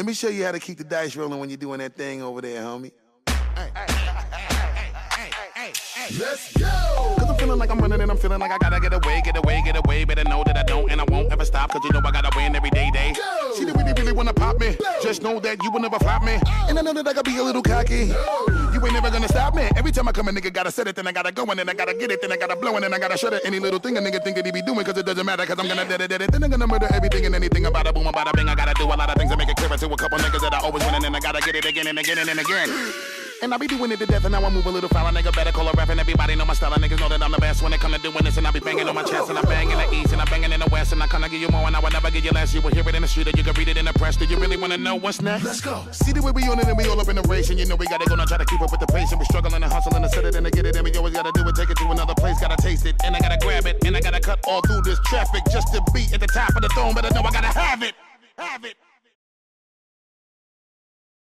Let me show you how to keep the dice rolling when you're doing that thing over there, homie. Let's go! Cause I'm feeling like I'm running and I'm feeling like I gotta get away, get away, get away. Better know that I don't and I won't ever stop. Cause you know I gotta win every day, day. Go! Wanna pop me. Just know that you will never flop me. And I know that I gotta be a little cocky. You ain't never gonna stop me. Every time I come, a nigga gotta set it, then I gotta go, and then I gotta get it, then I gotta blow, and then I gotta shut it. Any little thing a nigga think that he be doing, cause it doesn't matter, cause I'm gonna dead it, dead it. Then I'm gonna murder everything and anything about a boom, about a bing. I gotta do a lot of things to make it clearer to a couple niggas that I always win, and then I gotta get it again and again and again. And I be doing it to death, and now I move a little foul. A nigga better call a rap, and everybody know my style. And niggas know that I'm the best when it come to doing this. And I be banging on my chest, and I bang in the east, and I banging in the west. And I kinda give you more, and I will never give you less. You will hear it in the street, and you can read it in the press. Do you really wanna know what's next? Let's go! See the way we on it, and we all up in the race. And you know we gotta go now, try to keep up with the pace. And we struggling and hustling to set it and to get it. And we always gotta do it, take it to another place. Gotta taste it, and I gotta grab it, and I gotta cut all through this traffic just to be at the top of the throne. But I know I gotta have it, have it.